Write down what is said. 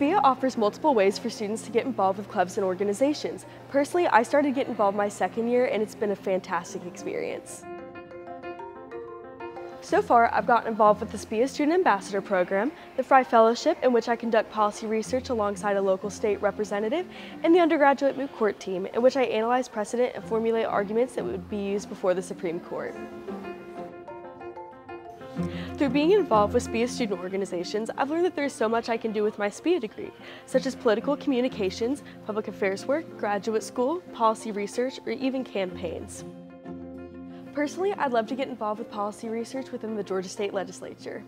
SPIA offers multiple ways for students to get involved with clubs and organizations. Personally, I started getting involved my second year and it's been a fantastic experience. So far, I've gotten involved with the SPIA Student Ambassador Program, the Fry Fellowship, in which I conduct policy research alongside a local state representative, and the undergraduate moot court team, in which I analyze precedent and formulate arguments that would be used before the Supreme Court. Through being involved with SPIA student organizations, I've learned that there's so much I can do with my SPIA degree, such as political communications, public affairs work, graduate school, policy research, or even campaigns. Personally, I'd love to get involved with policy research within the Georgia State Legislature.